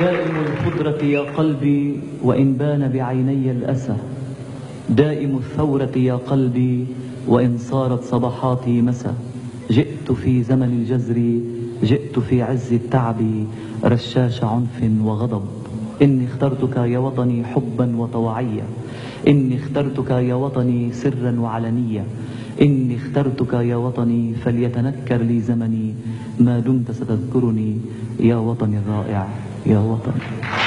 دائم الخضرة يا قلبي وإن بان بعيني الأسى. دائم الثورة يا قلبي وإن صارت صباحاتي مسا جئت في زمن الجزر جئت في عز التعب رشاش عنف وغضب. إني اخترتك يا وطني حبا وطوعيا إني اخترتك يا وطني سرا وعلنيا. إني اخترتك يا وطني فليتنكر لي زمني. ما دمت ستذكرني يا وطني الرائع. يا وطني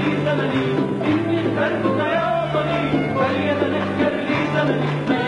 لي زمني إني اخترتك يا وطني فليتنكر لي زمني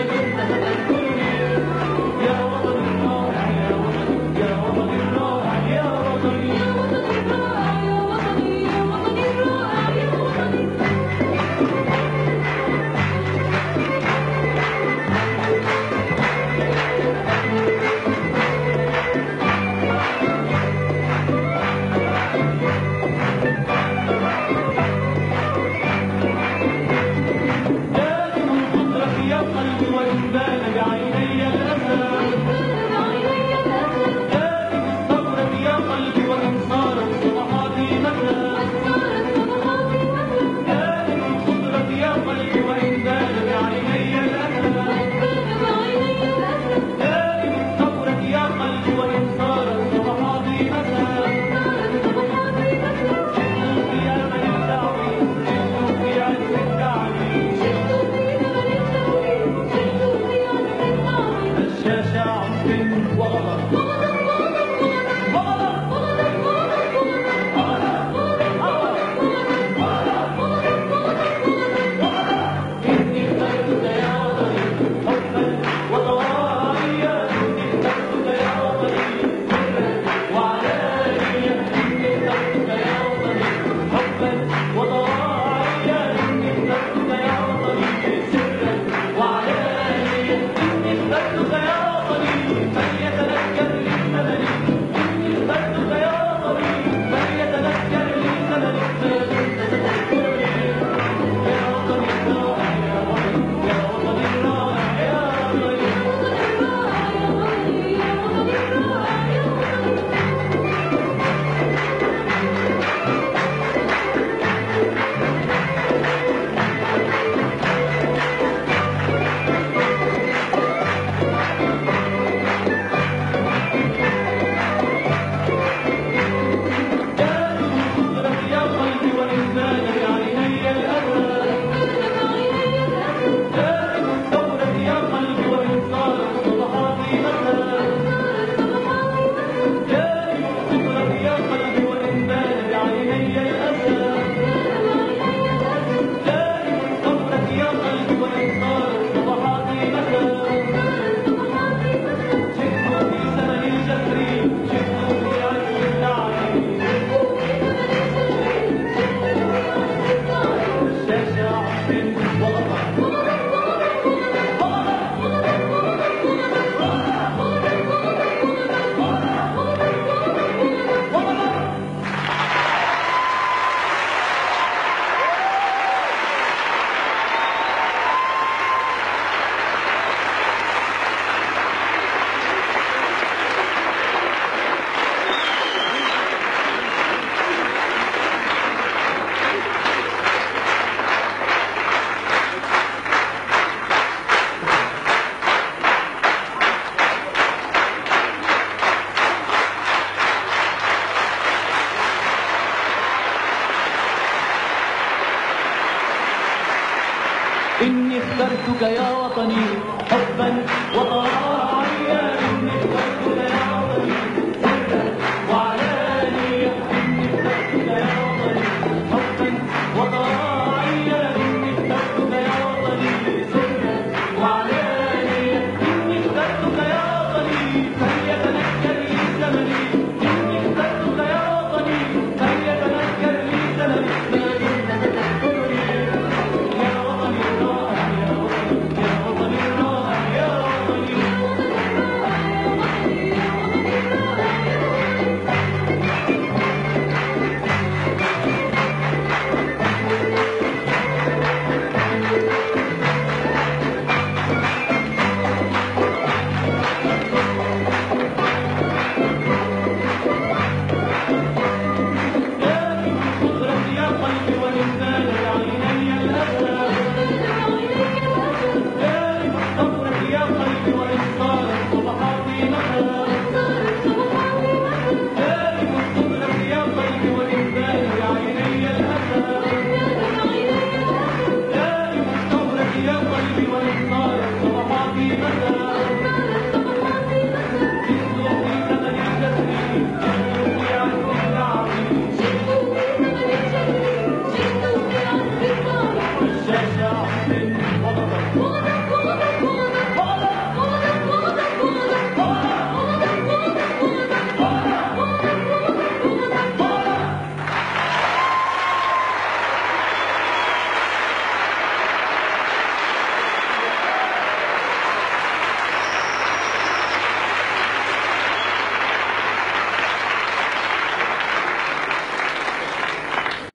إني اخترتك يا وطني حبا وطواعيا